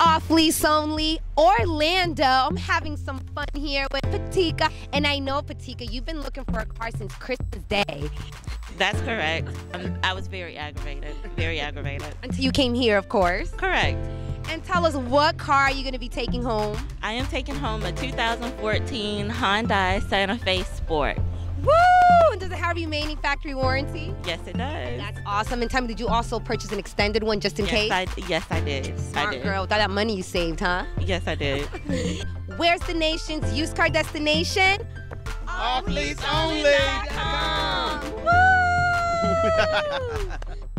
Off Lease Only, Orlando. I'm having some fun here with Patika. And I know, Patika, you've been looking for a car since Christmas Day That's correct. Um, I was very aggravated. Very aggravated. until you came here, of course. Correct. And tell us what car are you going to be taking home? I am taking home a 2014 Hyundai Santa Fe Sport. Woo! And does it have remaining factory warranty? Yes, it does. That's awesome. And tell me, did you also purchase an extended one just in yes, case? I, yes, I did. I Smart did. girl, with all that money you saved, huh? Yes, I did. Where's the nation's used car destination? Off lease only. Woo!